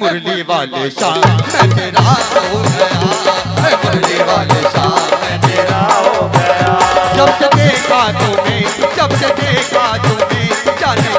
मुरली वाले शाम मैं तेरा हो गया मुरली वाले शाम मैं तेरा हो गया जब से देखा तूने, जब से देखा तूने, जाने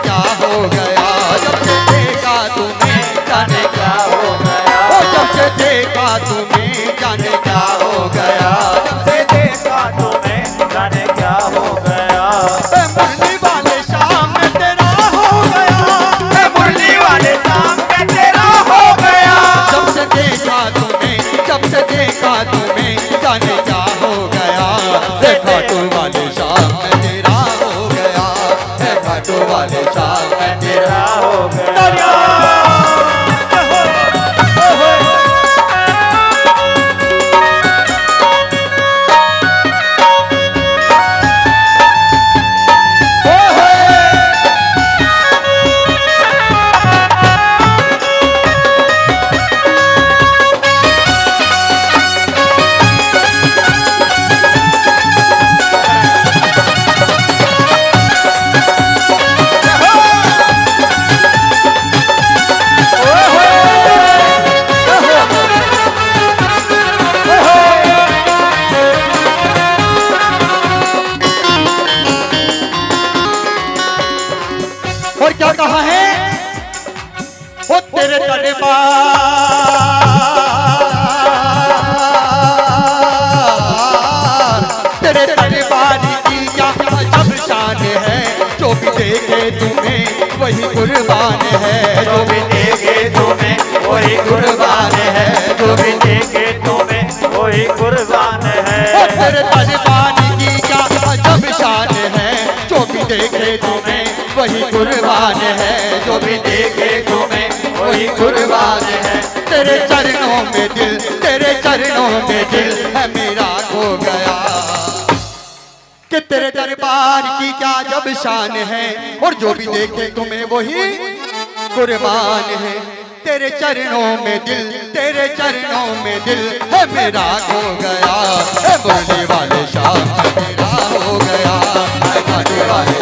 क्या कहा है? वो तेरे दरबार तेरे दरबार की क्या जब शान है जो भी देखे तुम्हें वही कुर्बान है। जो भी देखे तुम्हें वही कुर्बान है। जो भी देखे तुम्हें वही कुर्बान है। तेरे दरबार की क्या जब शान तुम्हें, वही कुर्बान है जो भी देखे तुम्हें, वही कुर्बान है। तेरे चरणों में दिल, तेरे चरणों में दिल है मेरा खो गया। कि तेरे दरबार की क्या जब शान है, और जो भी देखे तुम्हें, वही कुर्बान है। तेरे चरणों में दिल, तेरे चरणों में दिल है मेरा खो गया। है मुरली वाले शाम मेरा हो गया। है वाले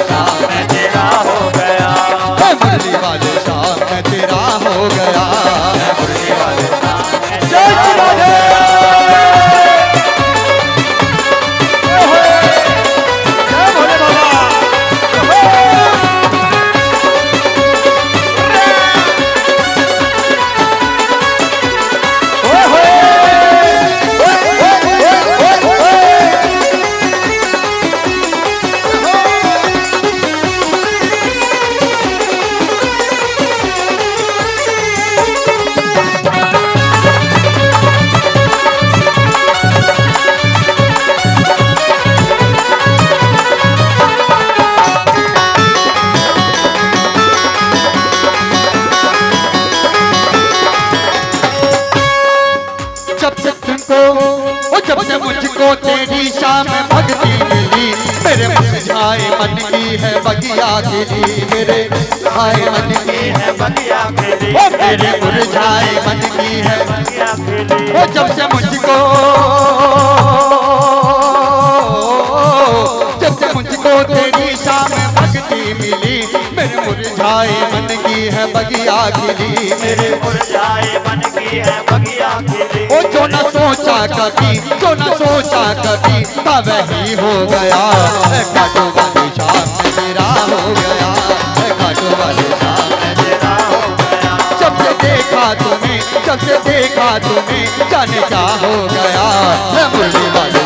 मन की है बगिया खिली मेरे। मुरझाए मन की है बगिया ओ मेरे। मुरझाए मन की है बगिया ओ जब से मुझको जब से मुझको तेरी शाम भक्ति मिली मेरे मुरझाए मन की है बगिया खिली मेरे। मुरझाए मन की है बगिया खेली ओ जो न सोचा कभी जो न सोचा कभी तब ही हो गया। देखा तुम्हें जब से देखा तुम्हें जाने क्या हो गया। मुरली वाली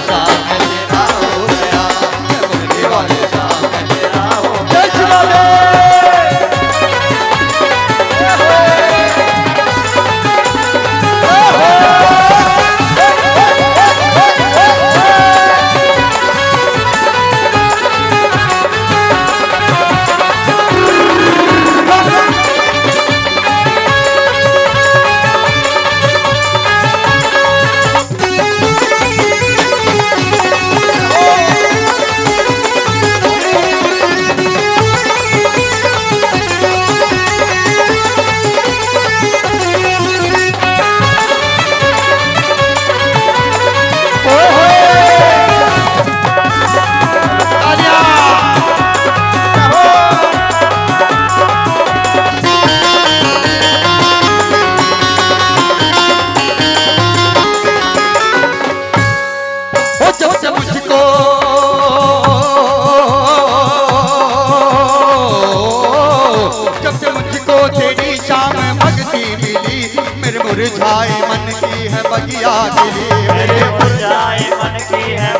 बगिया खिली मेरे मेरे मुरझाए मन की है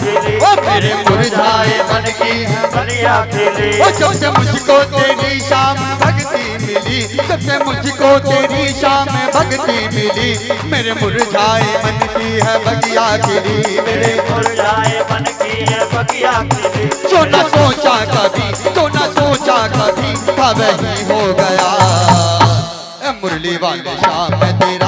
खिली ओ मेरे मुरझाए मन की है खिली ओ जब से मुझको तेरी शाम भक्ति मिली जब से मुझको तेरी शाम भक्ति मिली मेरे मुरझाए मन की है बगिया खिली मेरे मुरझाए मन की है बगिया खिली जो न सोचा कभी जो न सोचा कभी था वही हो गया। ए मुरली वाले शाम में तेरा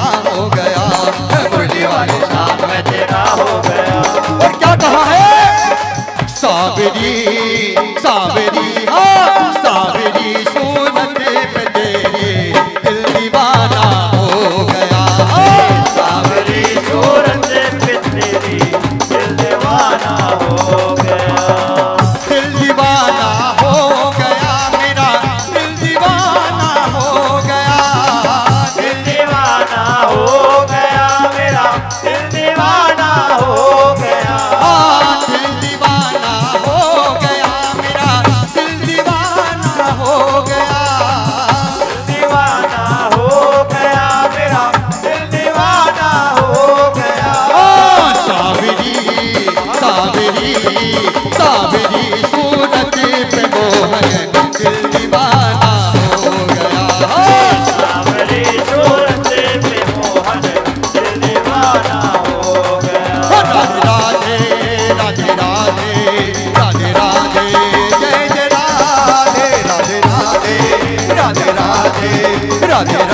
God.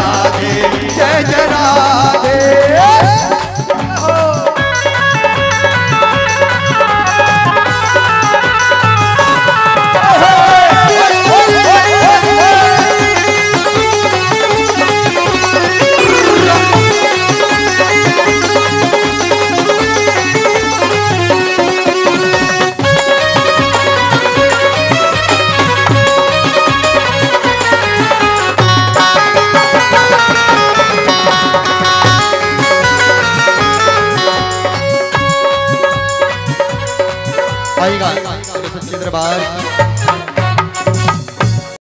आएगा सच्चे दरबार